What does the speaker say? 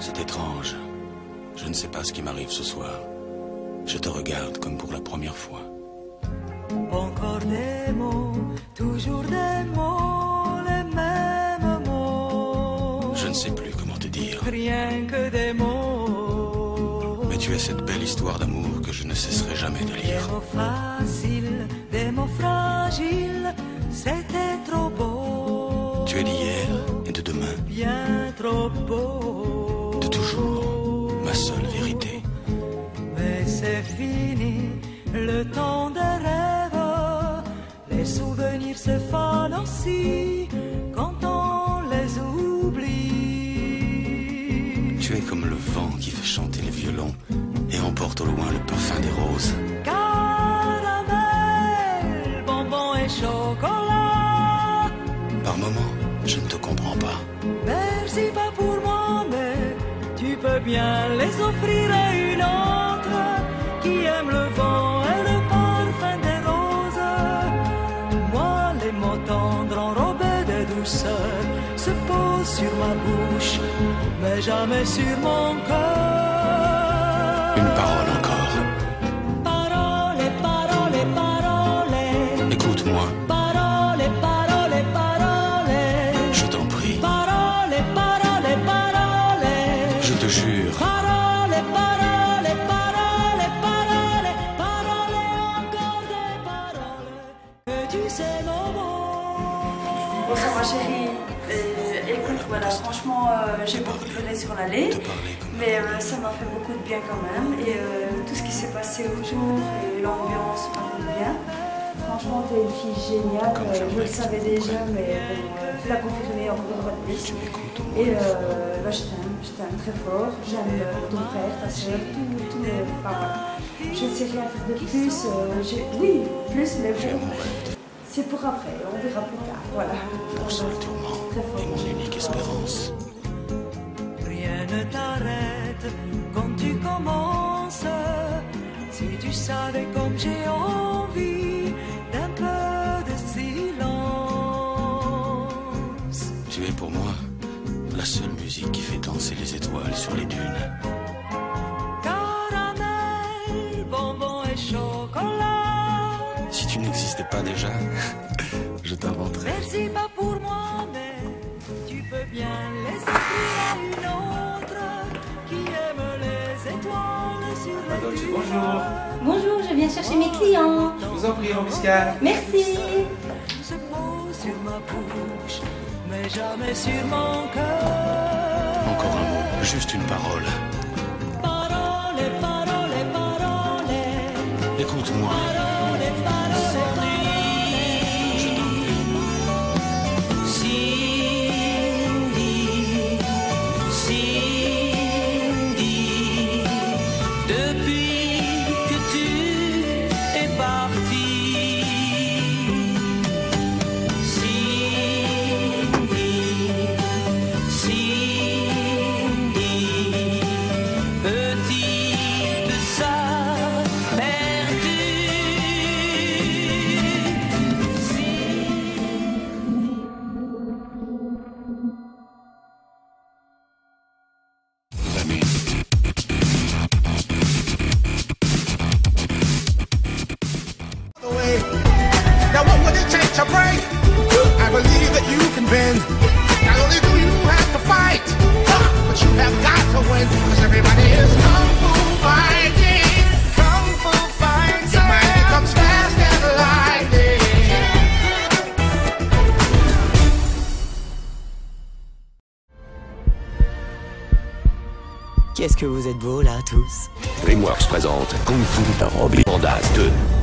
C'est étrange. Je ne sais pas ce qui m'arrive ce soir. Je te regarde comme pour la première fois. Encore des mots, toujours des mots, les mêmes mots. Je ne sais plus comment te dire. Rien que des mots. Mais tu es cette belle histoire d'amour que je ne cesserai jamais de Des lire. mots faciles, des mots fragiles, c'était trop beau. Tu es d'hier et de demain, Bien trop beau. Le temps des rêves. Les souvenirs se fanent aussi quand on les oublie. Tu es comme le vent qui fait chanter les violons et emporte au loin le parfum des roses. Caramel, bonbons et chocolat. Par moments, je ne te comprends pas. Merci pas pour moi, mais tu peux bien les offrir à se posent sur ma bouche, mais jamais sur mon cœur. Une parole encore. Parole, parole, parole. Écoute-moi, Parole, parole, parole. je t'en prie. Parole, parole, parole. Je te jure, Parole, parole, parole, parole, parole, encore des paroles. Que tu sais mots. Bonsoir ma chérie. Euh, écoute, voilà, franchement, euh, j'ai beaucoup pleuré sur l'allée, mais euh, ça m'a fait beaucoup de bien quand même. Et euh, tout ce qui s'est passé autour et l'ambiance m'a fait du bien. Franchement, t'es une fille géniale. Comme Euh, je le savais déjà, mais tu l'as confirmé encore une fois de plus. Et euh, bah, je t'aime, je t'aime très fort. J'aime euh, ton frère, ta soeur, tout, tout. euh, enfin, voilà. Je ne sais rien faire de plus. euh, oui, plus, mais bon. C'est pour après, on verra plus tard. Voilà. mon seul tourment et mon unique espérance. Rien ne t'arrête quand tu commences. Si tu savais comme j'ai envie d'un peu de silence. Tu es pour moi la seule musique qui fait danser les étoiles sur les dunes. Tu n'existais pas déjà, je t'inventerais. Merci pas pour moi, mais tu peux bien à une autre qui aime les étoiles sur Madame, bonjour. Bonjour, je viens chercher mes clients. Je vous en prie, Robiscal. Merci. se pose sur ma bouche, mais jamais sur mon cœur. Encore un mot, juste une parole. Parole, parole, parole, Écoute-moi, Qu'est-ce que vous êtes beaux là tous? DreamWorks présente Kung Fu Pandas 2.